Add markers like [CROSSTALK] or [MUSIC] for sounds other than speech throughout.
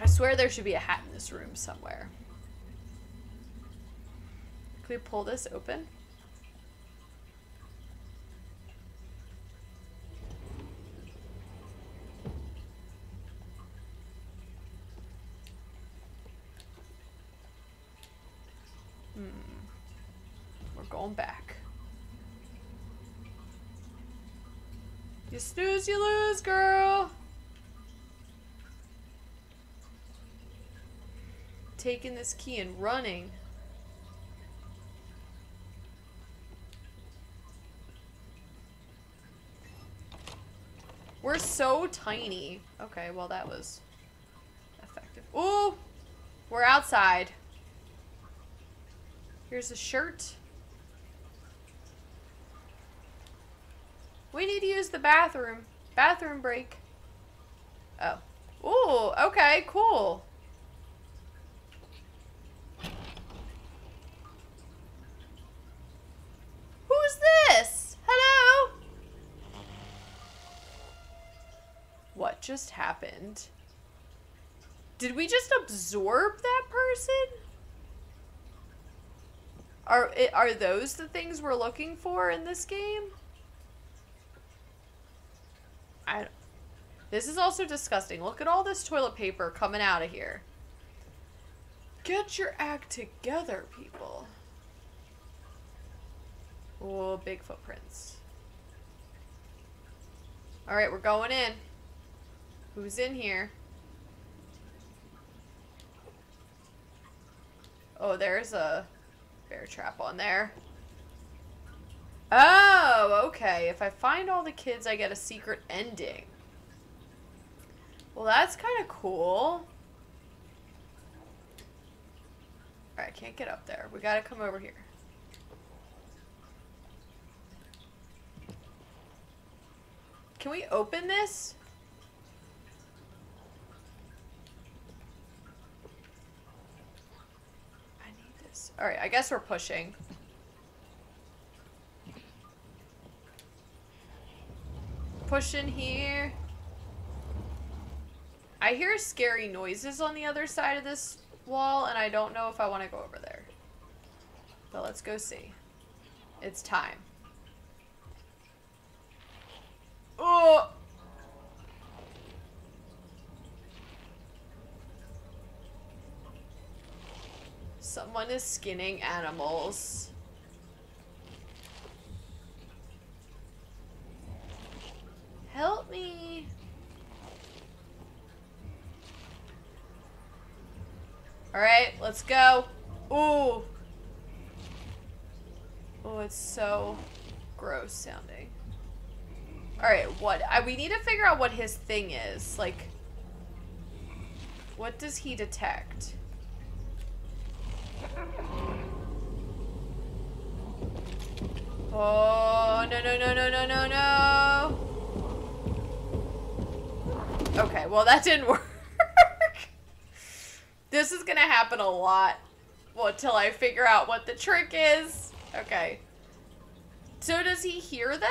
I swear there should be a hat in this room somewhere. Can we pull this open? Hmm. We're going back. You snooze, you lose, girl. Taking this key and running. We're so tiny. Okay, well that was effective. Ooh! We're outside. Here's a shirt. We need to use the bathroom. Bathroom break. Oh. Ooh, okay, cool. Who's this? Hello? What just happened? Did we just absorb that person? Are are those the things we're looking for in this game? I This is also disgusting. Look at all this toilet paper coming out of here. Get your act together, people. Oh, big footprints. All right, we're going in. Who's in here? Oh, there's a bear trap on there. Oh, okay. If I find all the kids, I get a secret ending. Well, that's kind of cool. Alright, I can't get up there. We gotta come over here. Can we open this? I need this. Alright, I guess we're pushing. Pushing here. I hear scary noises on the other side of this wall, and I don't know if I want to go over there. But let's go see. It's time. Oh! Someone is skinning animals. Help me. Alright, let's go. Ooh. Oh, it's so gross sounding. Alright, what? I, we need to figure out what his thing is. Like, what does he detect? Oh, no, no, no, no, no, no, no. Okay, well, that didn't [LAUGHS] work. this is gonna happen a lot. Well, until I figure out what the trick is. Okay. So does he hear them?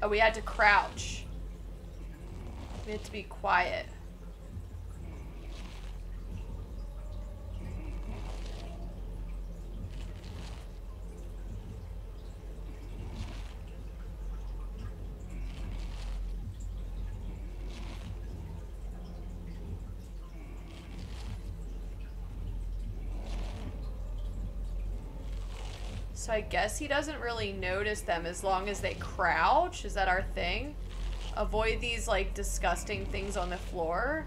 Oh, we had to crouch. We had to be quiet. So I guess he doesn't really notice them as long as they crouch. Is that our thing? Avoid these, like, disgusting things on the floor.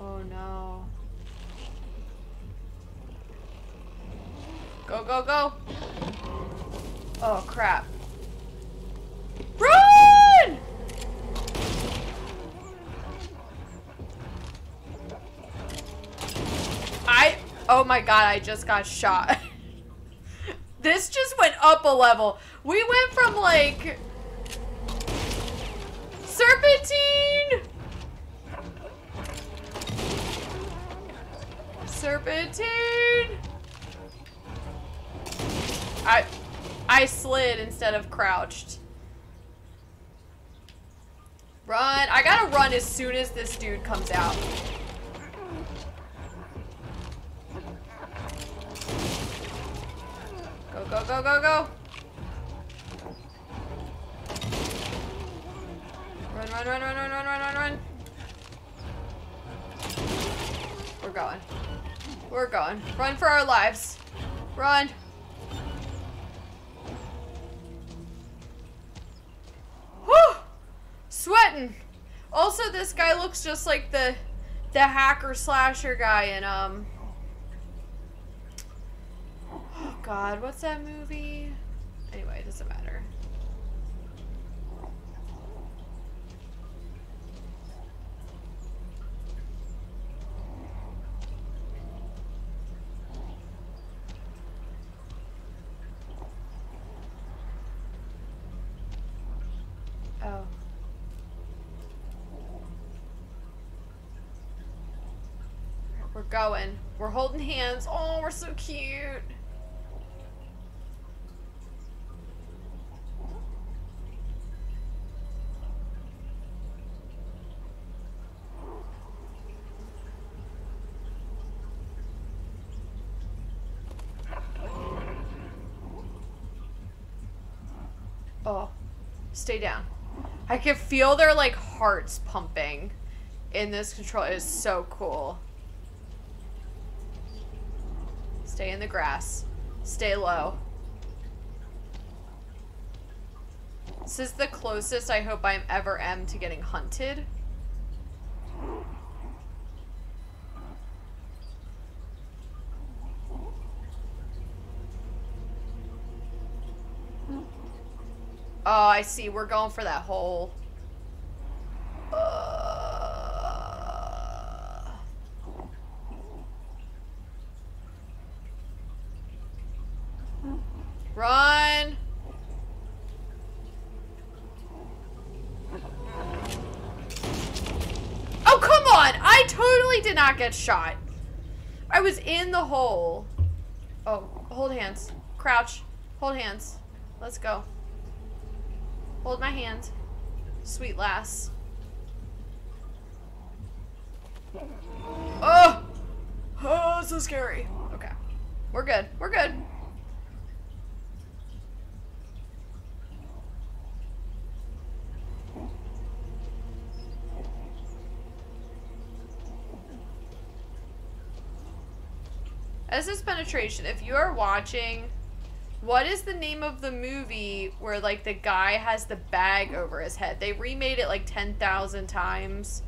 Oh, no. Go, go, go. Oh, crap. Run! I, oh my god, I just got shot. [LAUGHS] this just went up a level. We went from like, serpentine, Serpentine! I I slid instead of crouched. Run. I gotta run as soon as this dude comes out. Go, go, go, go. Run, run, run, run, run, run, run, run, run. We're going. We're going. Run for our lives. Run. Whew! Sweating. Also, this guy looks just like the the hacker slasher guy in um. Oh God, what's that movie? Anyway, it doesn't matter. Oh. We're going. We're holding hands. Oh, we're so cute. Oh, stay down. I can feel their like hearts pumping in this control. It is so cool. Stay in the grass. Stay low. This is the closest I hope I ever am to getting hunted. Oh, I see. We're going for that hole. Uh... Run! Oh, come on! I totally did not get shot. I was in the hole. Oh, hold hands. Crouch. Hold hands. Let's go. Hold my hand. Sweet lass. Oh! Oh, so scary. Okay. We're good. We're good. As is penetration, if you are watching, what is the name of the movie where like the guy has the bag over his head? They remade it like 10,000 times.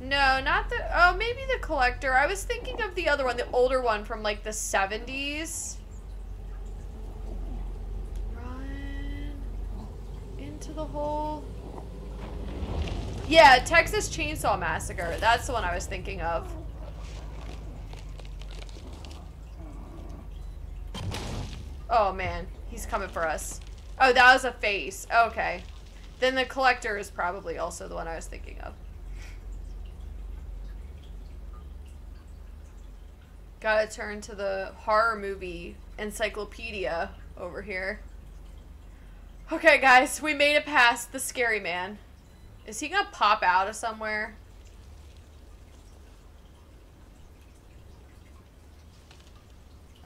No, not the. Oh, maybe the collector. I was thinking of the other one, the older one from like the 70s. Run into the hole. Yeah, Texas Chainsaw Massacre. That's the one I was thinking of. Oh man, he's coming for us. Oh, that was a face. Okay. Then the collector is probably also the one I was thinking of. Gotta turn to the horror movie encyclopedia over here. Okay, guys, we made it past the scary man. Is he gonna pop out of somewhere?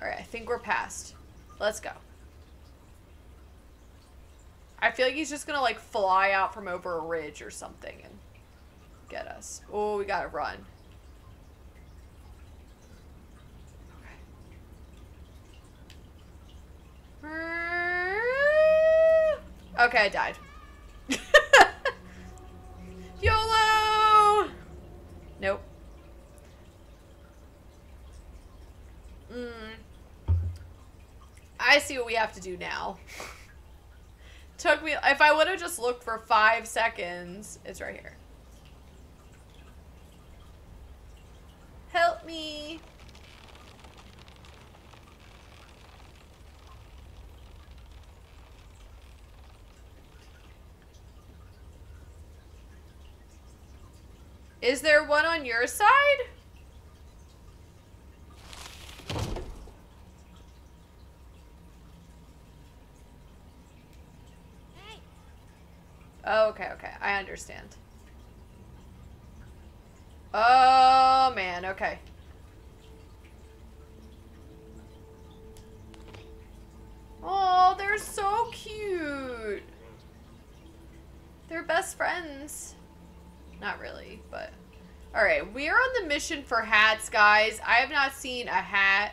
Alright, I think we're past. Let's go. I feel like he's just gonna like fly out from over a ridge or something and get us. Oh, we gotta run. Okay, I died. [LAUGHS] YOLO! Nope. Mm. I see what we have to do now. [LAUGHS] Took me, if I would have just looked for five seconds, it's right here. Help me. Is there one on your side? Oh, okay, okay. I understand. Oh, man. Okay. Oh, they're so cute. They're best friends. Not really, but... Alright, we are on the mission for hats, guys. I have not seen a hat.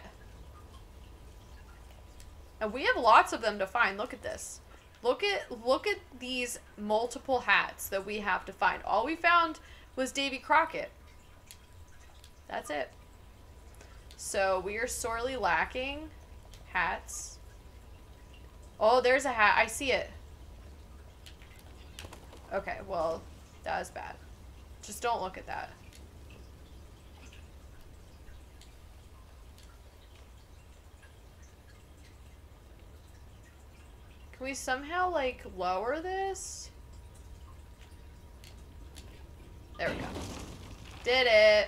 And we have lots of them to find. Look at this. Look at look at these multiple hats that we have to find. All we found was Davy Crockett. That's it. So we are sorely lacking hats. Oh, there's a hat. I see it. Okay, well, that was bad. Just don't look at that. Can we somehow, like, lower this? There we go. Did it.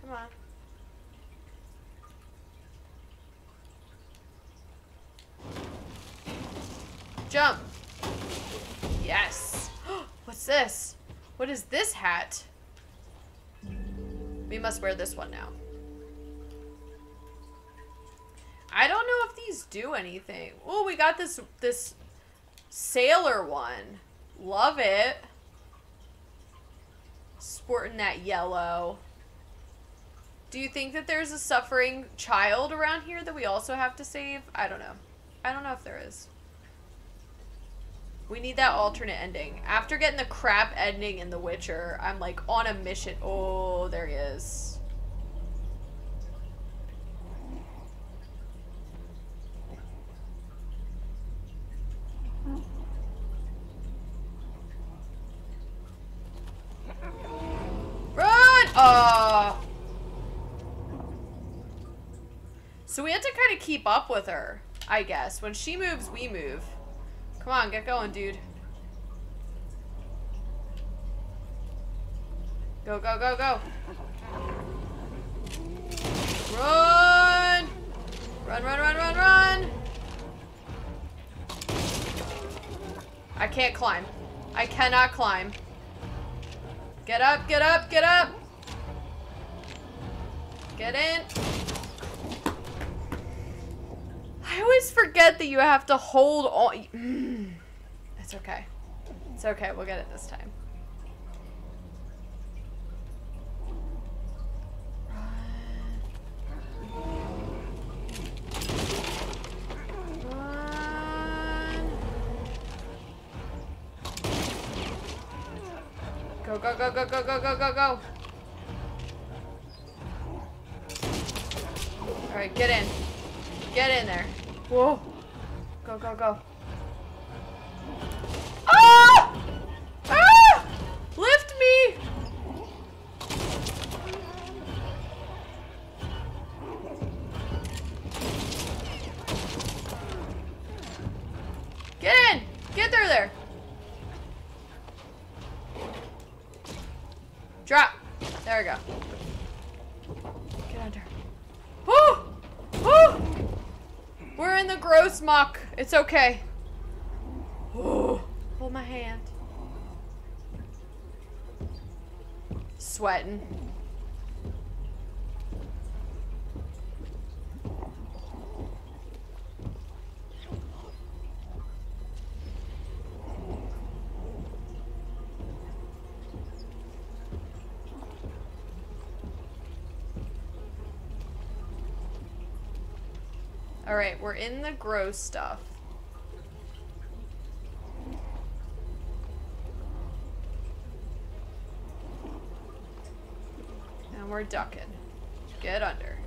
Come on. Jump. Yes. What's this? What is this hat? We must wear this one now. I don't know if these do anything. Oh, we got this this sailor one. Love it. Sporting that yellow. Do you think that there's a suffering child around here that we also have to save? I don't know. I don't know if there is. We need that alternate ending. After getting the crap ending in The Witcher, I'm like on a mission. Oh, there he is. Run! Uh. So we have to kind of keep up with her, I guess. When she moves, we move. Come on, get going, dude. Go, go, go, go. Run! Run, run, run, run, run! I can't climb. I cannot climb. Get up, get up, get up! Get in. I always forget that you have to hold on. Mm, it's okay. It's okay. We'll get it this time. Go, go, go, go, go, go, go, go, go. Alright, get in. Get in there. Whoa. Go, go, go. It's okay. Hold my hand. Sweating. Alright, we're in the gross stuff. And we're ducking. Get under.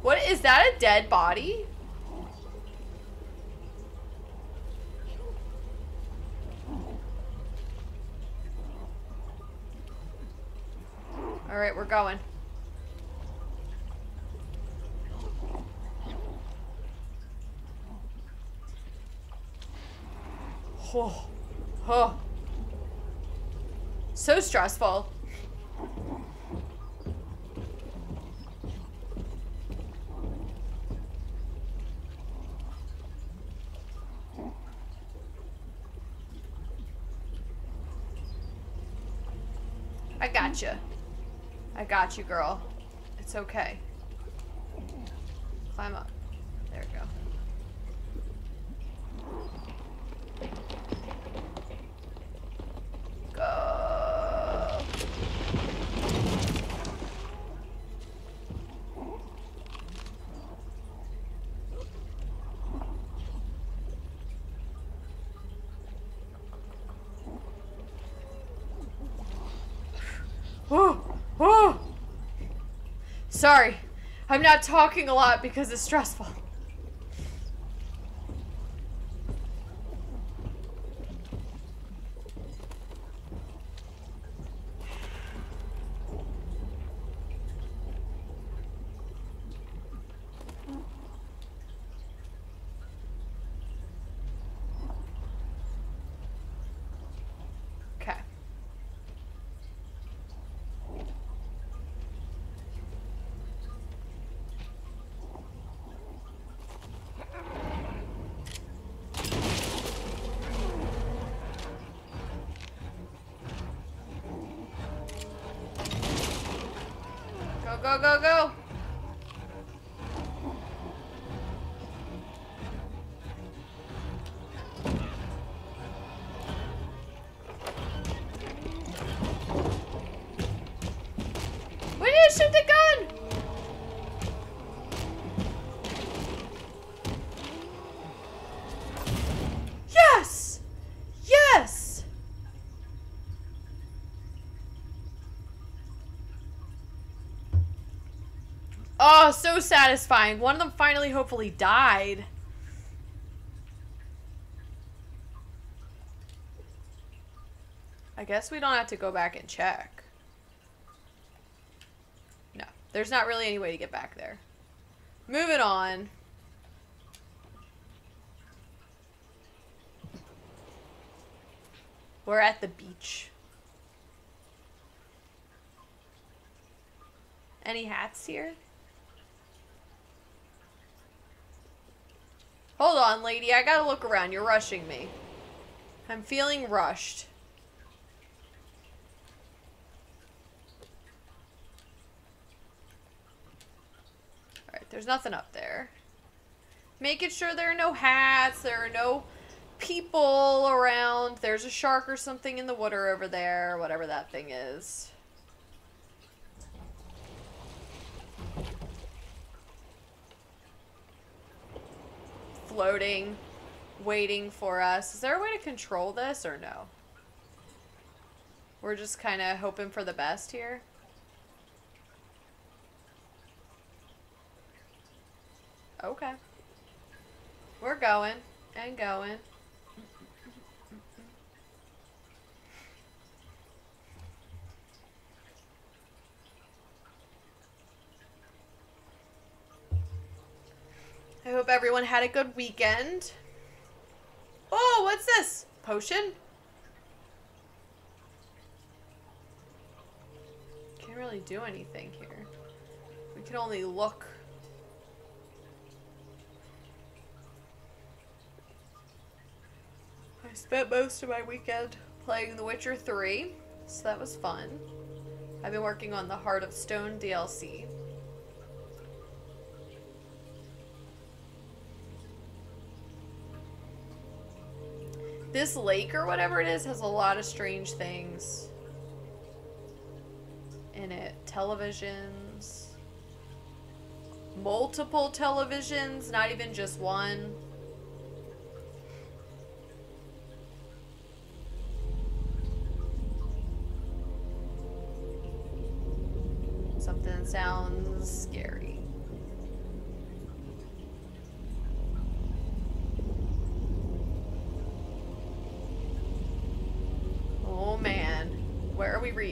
What, is that a dead body? Alright, we're going. Oh. Oh. So stressful. I got you. I got you, girl. It's okay. Climb up. There we go. Go. Oh, oh. Sorry. I'm not talking a lot because it's stressful. Go, go, go, Oh, so satisfying. One of them finally hopefully died. I guess we don't have to go back and check. No, there's not really any way to get back there. Moving on. We're at the beach. Any hats here? Hold on, lady. I gotta look around. You're rushing me. I'm feeling rushed. Alright, there's nothing up there. Making sure there are no hats, there are no people around. There's a shark or something in the water over there, whatever that thing is. Floating, waiting for us. Is there a way to control this or no? We're just kind of hoping for the best here. Okay. We're going and going. I hope everyone had a good weekend. Oh, what's this? Potion? Can't really do anything here. We can only look. I spent most of my weekend playing The Witcher 3, so that was fun. I've been working on the Heart of Stone DLC. This lake or whatever it is has a lot of strange things in it. Televisions. Multiple televisions, not even just one. Something sounds scary.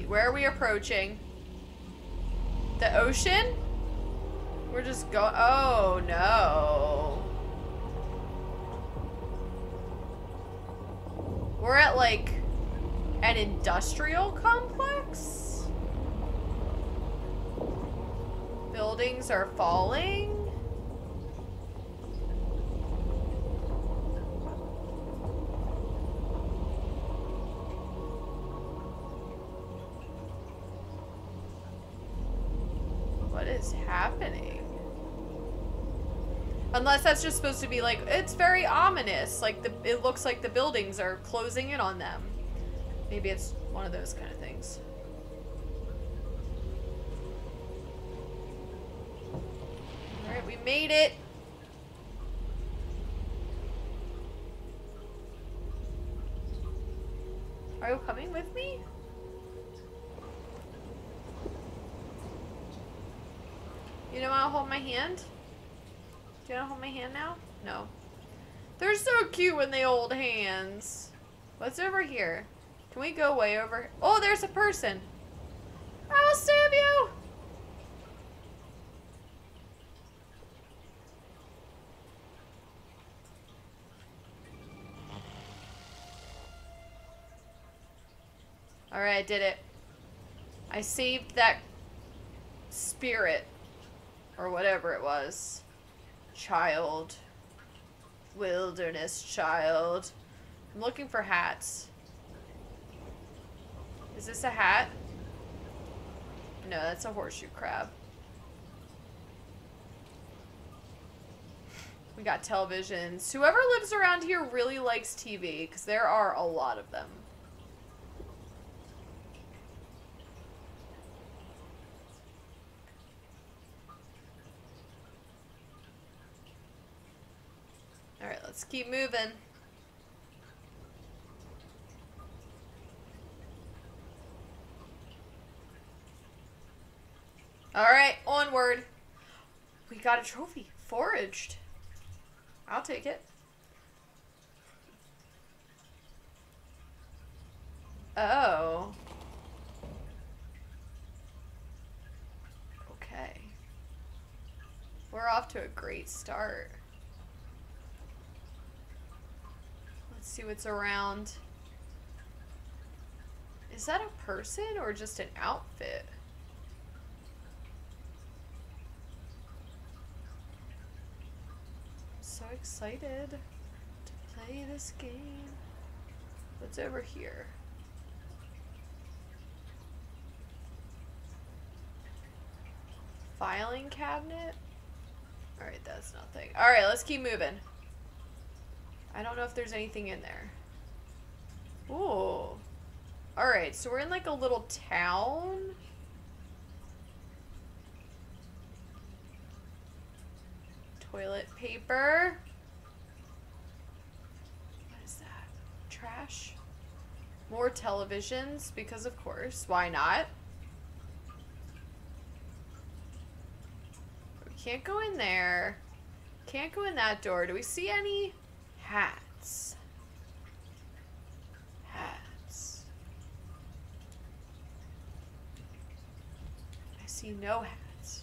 Man. Where are we where are we approaching? The ocean? We're just going. Oh no. We're at like an industrial complex? Buildings are falling? What is happening? Unless that's just supposed to be like, it's very ominous. Like, the it looks like the buildings are closing in on them. Maybe it's one of those kind of things. Alright, we made it. Are you coming with me? You know I'll hold my hand? Do you want to hold my hand now? No. They're so cute when they hold hands. What's over here? Can we go way over? Oh, there's a person. I will save you. Alright, I did it. I saved that spirit. Or whatever it was. Child. Wilderness child. I'm looking for hats. Is this a hat? No, that's a horseshoe crab. We got televisions. Whoever lives around here really likes TV, because there are a lot of them. Keep moving. Alright, onward. We got a trophy. Foraged. I'll take it. Oh. Okay. We're off to a great start. Let's see what's around. Is that a person or just an outfit? so excited to play this game. What's over here? Filing cabinet? Alright, that's nothing. Alright, let's keep moving. I don't know if there's anything in there. Ooh. Alright, so we're in like a little town. Toilet paper. What is that? Trash? More televisions, because of course. Why not? We can't go in there. Can't go in that door. Do we see any hats? Hats. I see no hats.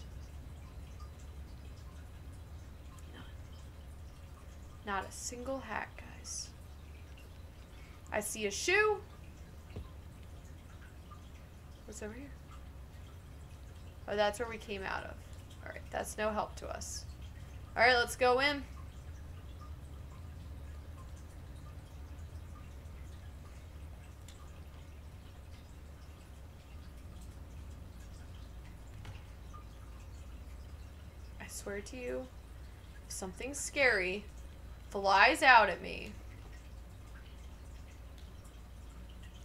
None. Not a single hat, guys. I see a shoe. What's over here? Oh, that's where we came out of. Alright, that's no help to us. Alright, let's go in. Swear to you, something scary flies out at me.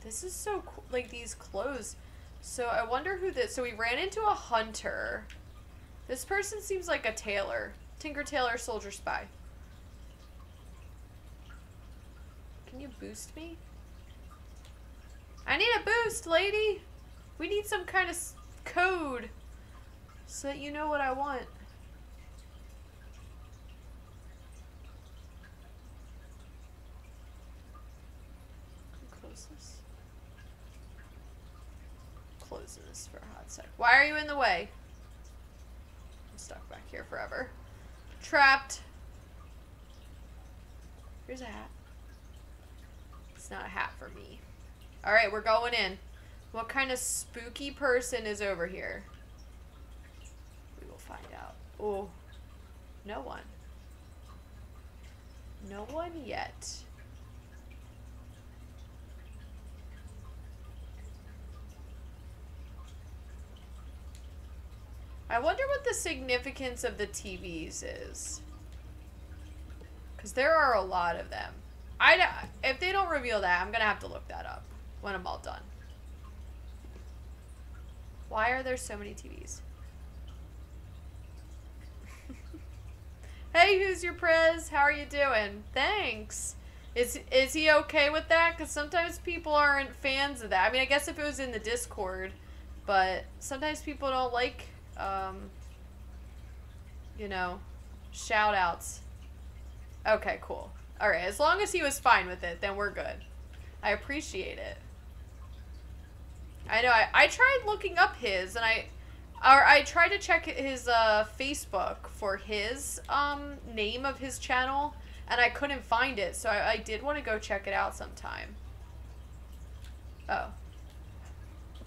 This is so cool. Like, these clothes. So, I wonder who this... So, we ran into a hunter. This person seems like a tailor. Tinker Tailor Soldier Spy. Can you boost me? I need a boost, lady! We need some kind of code so that you know what I want. Close this. Why are you in the way? stuck back here forever. Trapped. Here's a hat. It's not a hat for me. Alright, we're going in. What kind of spooky person is over here? We will find out. Oh, no one. No one yet. I wonder what the significance of the TVs is. Because there are a lot of them. I, if they don't reveal that, I'm going to have to look that up when I'm all done. Why are there so many TVs? hey, who's your prez? How are you doing? Thanks. Is is he okay with that? Because sometimes people aren't fans of that. I mean, I guess if it was in the Discord, but sometimes people don't like um, you know, shout outs. Okay, cool. Alright, as long as he was fine with it, then we're good. I appreciate it. I know, I, I tried looking up his, and I, or I tried to check his uh, Facebook for his um, name of his channel, and I couldn't find it, so I, I did want to go check it out sometime. Oh.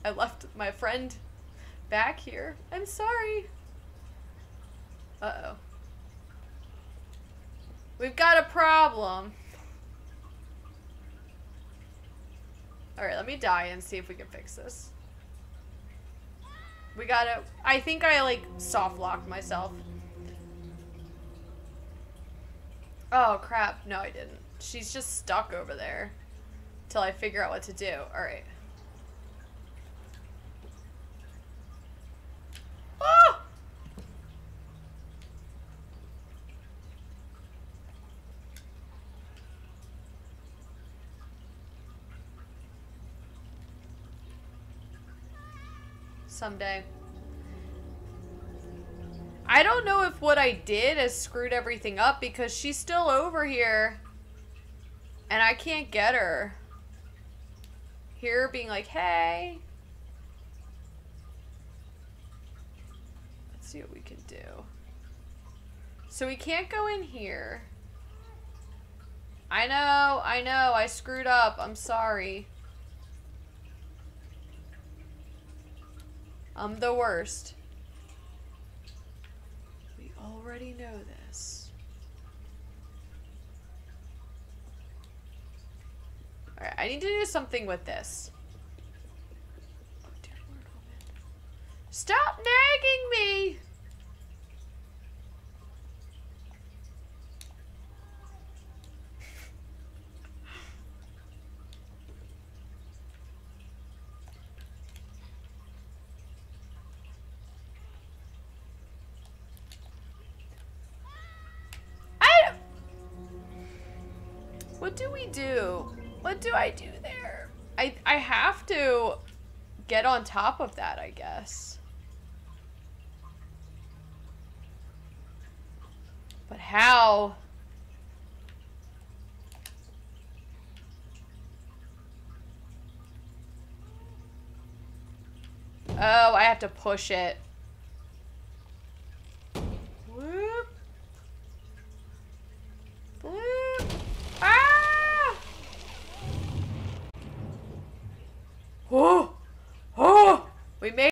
I left my friend back here. I'm sorry. Uh-oh. We've got a problem. Alright, let me die and see if we can fix this. We gotta... I think I, like, soft-locked myself. Oh, crap. No, I didn't. She's just stuck over there. Till I figure out what to do. Alright. Ah! Someday. I don't know if what I did has screwed everything up because she's still over here. And I can't get her. Here being like, hey. see what we can do. So we can't go in here. I know, I know, I screwed up. I'm sorry. I'm the worst. We already know this. Alright, I need to do something with this. Oh Stop nagging me! I... What do we do? What do I do there? I, I have to get on top of that, I guess. But how? Oh, I have to push it.